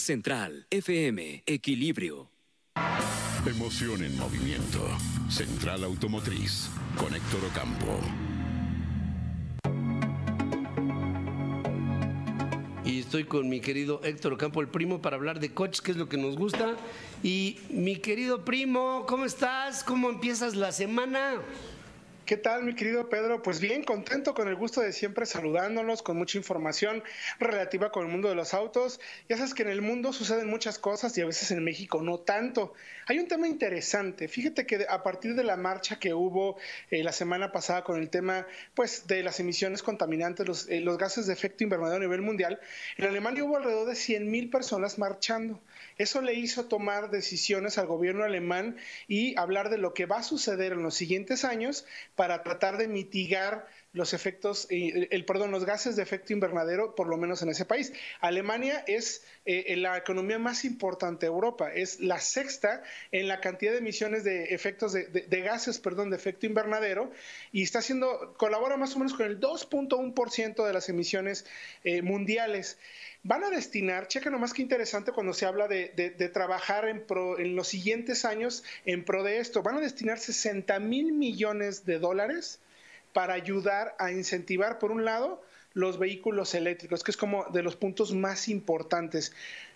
Central, FM, Equilibrio. Emoción en movimiento. Central Automotriz. Con Héctor Ocampo. Y estoy con mi querido Héctor Ocampo, el primo, para hablar de coches, que es lo que nos gusta. Y mi querido primo, ¿cómo estás? ¿Cómo empiezas la semana? ¿Qué tal, mi querido Pedro? Pues bien, contento con el gusto de siempre saludándonos, con mucha información relativa con el mundo de los autos. Ya sabes que en el mundo suceden muchas cosas y a veces en México no tanto. Hay un tema interesante. Fíjate que a partir de la marcha que hubo eh, la semana pasada con el tema pues, de las emisiones contaminantes, los, eh, los gases de efecto invernadero a nivel mundial, en Alemania hubo alrededor de 100 mil personas marchando. Eso le hizo tomar decisiones al gobierno alemán y hablar de lo que va a suceder en los siguientes años para tratar de mitigar los efectos, eh, el perdón, los gases de efecto invernadero, por lo menos en ese país. Alemania es eh, la economía más importante de Europa, es la sexta en la cantidad de emisiones de efectos de, gases, perdón, de efecto invernadero y está haciendo, colabora más o menos con el 2.1% de las emisiones eh, mundiales van a destinar, checa nomás qué interesante cuando se habla de, trabajar en, en los siguientes años en pro de esto, van a destinar 60 mil millones de dólares para ayudar a incentivar, por un lado, los vehículos eléctricos, que es como de los puntos más importantes.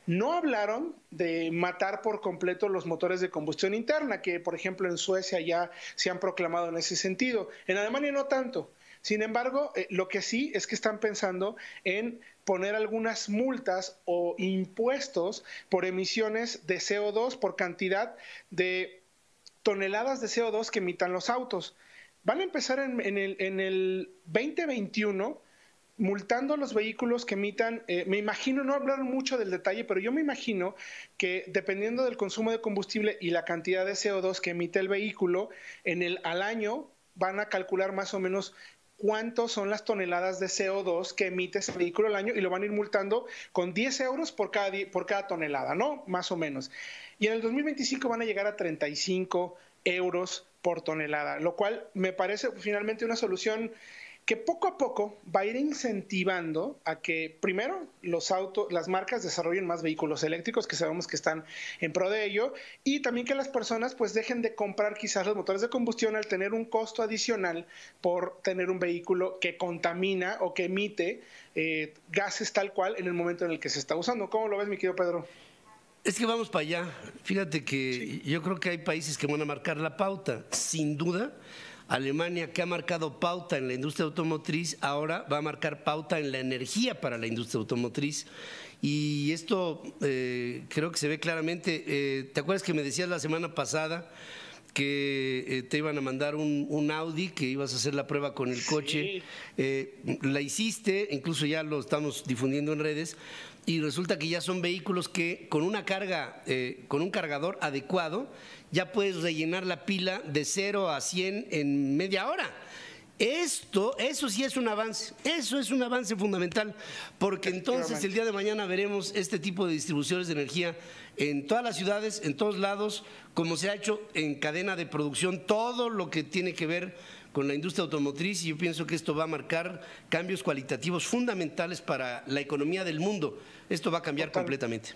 No hablaron de matar por completo los motores de combustión interna, que por ejemplo en Suecia ya se han proclamado en ese sentido. En Alemania no tanto. Sin embargo, eh, lo que sí es que están pensando en poner algunas multas o impuestos por emisiones de CO2 por cantidad de toneladas de CO2 que emitan los autos. Van a empezar en, el, en el 2021 multando a los vehículos que emitan, eh, me imagino, no hablaron mucho del detalle, pero yo me imagino que dependiendo del consumo de combustible y la cantidad de CO2 que emite el vehículo, en el, al año van a calcular más o menos cuántos son las toneladas de CO2 que emite ese vehículo al año y lo van a ir multando con 10 euros por cada, por cada tonelada, ¿no? Más o menos. Y en el 2025 van a llegar a 35 euros por tonelada, lo cual me parece finalmente una solución que poco a poco va a ir incentivando a que primero los autos, las marcas desarrollen más vehículos eléctricos, que sabemos que están en pro de ello, y también que las personas pues dejen de comprar quizás los motores de combustión al tener un costo adicional por tener un vehículo que contamina o que emite eh, gases tal cual en el momento en el que se está usando. ¿Cómo lo ves, mi querido Pedro? Es que vamos para allá. Fíjate que yo creo que hay países que van a marcar la pauta, sin duda Alemania, que ha marcado pauta en la industria automotriz, ahora va a marcar pauta en la energía para la industria automotriz. Y esto eh, creo que se ve claramente. Eh, ¿Te acuerdas que me decías la semana pasada? que eh, te iban a mandar un, Audi, que ibas a hacer la prueba con el coche. la hiciste, incluso ya lo estamos difundiendo en redes, y resulta que ya son vehículos que con una carga, con un cargador adecuado, ya puedes rellenar la pila de 0 a 100 en media hora. Esto, eso sí es un avance, eso es un avance fundamental, porque entonces el día de mañana veremos este tipo de distribuciones de energía en todas las ciudades, en todos lados, como se ha hecho en cadena de producción, todo lo que tiene que ver con la industria automotriz y yo pienso que esto va a marcar cambios cualitativos fundamentales para la economía del mundo. Esto va a cambiar completamente.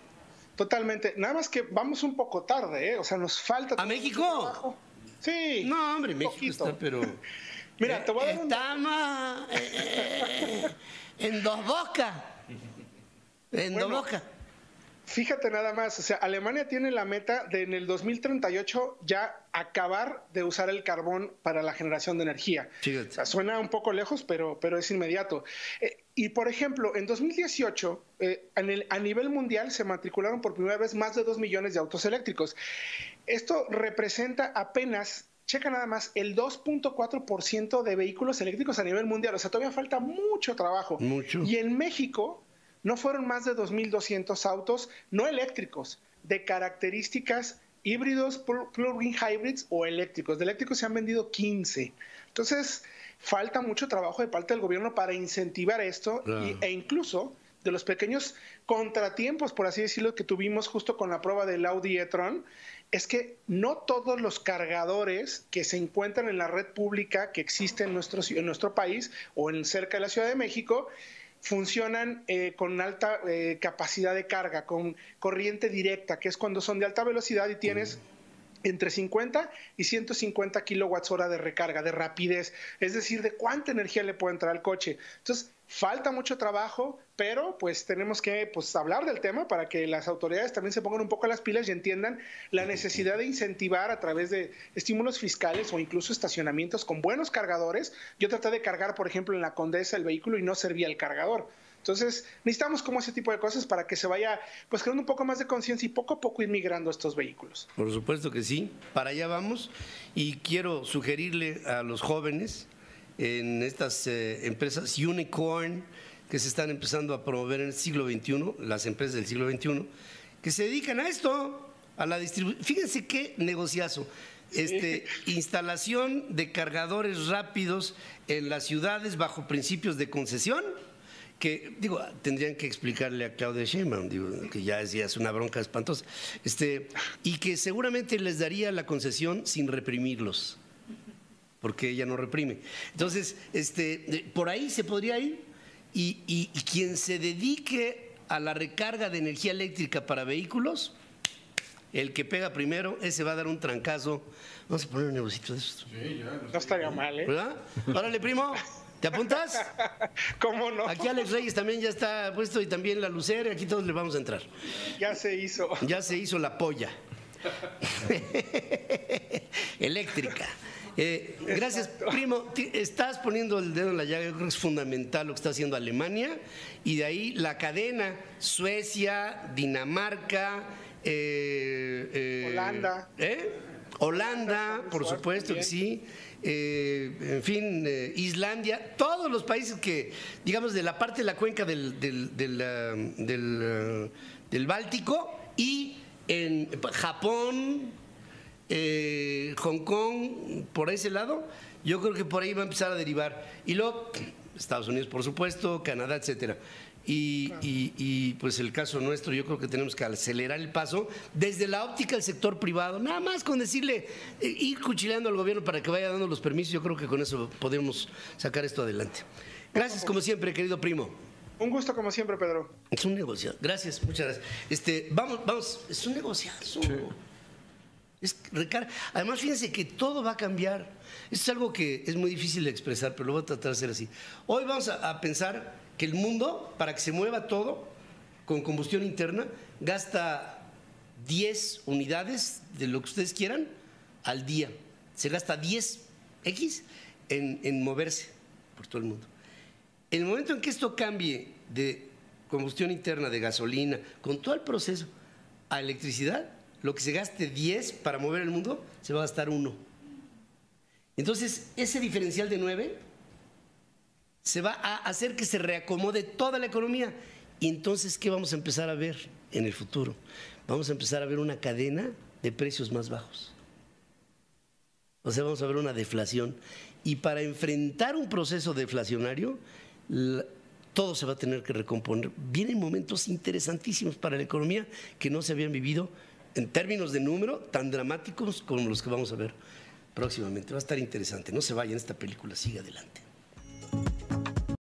Totalmente. Nada más que vamos un poco tarde, ¿eh? O sea, nos falta. ¿A México? Sí. No, hombre, México está, pero. Mira, te voy a dar Estamos eh, en dos bocas. En dos bocas. Fíjate nada más, o sea, Alemania tiene la meta de en el 2038 ya acabar de usar el carbón para la generación de energía. O sea, suena un poco lejos, pero, pero es inmediato. Eh, y por ejemplo, en 2018, eh, a nivel mundial se matricularon por primera vez más de 2 millones de autos eléctricos. Esto representa apenas checa nada más el 2.4% de vehículos eléctricos a nivel mundial. O sea, todavía falta mucho trabajo. Mucho. Y en México no fueron más de 2.200 autos no eléctricos, de características híbridos, plug-in hybrids o eléctricos. De eléctricos se han vendido 15. Entonces, falta mucho trabajo de parte del gobierno para incentivar esto e incluso de los pequeños contratiempos, por así decirlo, que tuvimos justo con la prueba del Audi e-tron, es que no todos los cargadores que se encuentran en la red pública que existe en nuestro, en nuestro país o en cerca de la Ciudad de México funcionan eh, con alta eh, capacidad de carga, con corriente directa, que es cuando son de alta velocidad y tienes entre 50 y 150 kilowatts hora de recarga, de rapidez, es decir, de cuánta energía le puede entrar al coche. Entonces, falta mucho trabajo, pero pues tenemos que pues, hablar del tema para que las autoridades también se pongan un poco las pilas y entiendan la necesidad de incentivar a través de estímulos fiscales o incluso estacionamientos con buenos cargadores. Yo traté de cargar, por ejemplo, en la Condesa el vehículo y no servía el cargador. Entonces, necesitamos como ese tipo de cosas para que se vaya pues creando un poco más de conciencia y poco a poco ir migrando estos vehículos. Por supuesto que sí, para allá vamos y quiero sugerirle a los jóvenes en estas eh, empresas unicorn que se están empezando a promover en el siglo XXI, las empresas del siglo XXI, que se dedican a esto, a la distribución. Fíjense qué negociazo. Este, instalación de cargadores rápidos en las ciudades bajo principios de concesión que digo tendrían que explicarle a Claudia Sheinbaum digo, que ya es, ya es una bronca espantosa este y que seguramente les daría la concesión sin reprimirlos porque ella no reprime entonces este por ahí se podría ir y, y, y quien se dedique a la recarga de energía eléctrica para vehículos el que pega primero, ese va a dar un trancazo. Vamos a poner un negocito de esto. Sí, ya, no estaría mal, ¿eh? ¿Verdad? Órale, primo. ¿Te apuntas? ¿Cómo no? Aquí Alex Reyes también ya está puesto y también la Lucera, aquí todos le vamos a entrar. Ya se hizo. Ya se hizo la polla. Eléctrica. Eh, gracias, primo. Estás poniendo el dedo en la llaga, yo creo que es fundamental lo que está haciendo Alemania y de ahí la cadena Suecia, Dinamarca, eh, eh, Holanda. ¿eh? Holanda, por supuesto que sí. Eh, en fin, eh, Islandia, todos los países que, digamos, de la parte de la cuenca del, del, del, del, uh, del Báltico y en Japón, eh, Hong Kong, por ese lado, yo creo que por ahí va a empezar a derivar. Y luego, Estados Unidos, por supuesto, Canadá, etcétera. Y, y, y, pues el caso nuestro, yo creo que tenemos que acelerar el paso desde la óptica del sector privado, nada más con decirle, eh, ir cuchileando al gobierno para que vaya dando los permisos, yo creo que con eso podemos sacar esto adelante. Gracias como siempre, querido primo. Un gusto como siempre, Pedro. Es un negociado. Gracias, muchas gracias. Este, vamos, vamos, es un negociazo. Sí. Es Además, fíjense que todo va a cambiar. Esto es algo que es muy difícil de expresar, pero lo voy a tratar de hacer así. Hoy vamos a, pensar que el mundo, para que se mueva todo con combustión interna, gasta 10 unidades de lo que ustedes quieran al día. Se gasta 10X en, en moverse por todo el mundo. En el momento en que esto cambie de combustión interna, de gasolina, con todo el proceso a electricidad, lo que se gaste 10 para mover el mundo, se va a gastar 1. Entonces, ese diferencial de 9 se va a hacer que se reacomode toda la economía. Y entonces, ¿qué vamos a empezar a ver en el futuro? Vamos a empezar a ver una cadena de precios más bajos. O sea, vamos a ver una deflación. Y para enfrentar un proceso deflacionario, la, todo se va a tener que recomponer. Vienen momentos interesantísimos para la economía que no se habían vivido en términos de número tan dramáticos como los que vamos a ver próximamente. Va a estar interesante. No se vayan, esta película sigue adelante.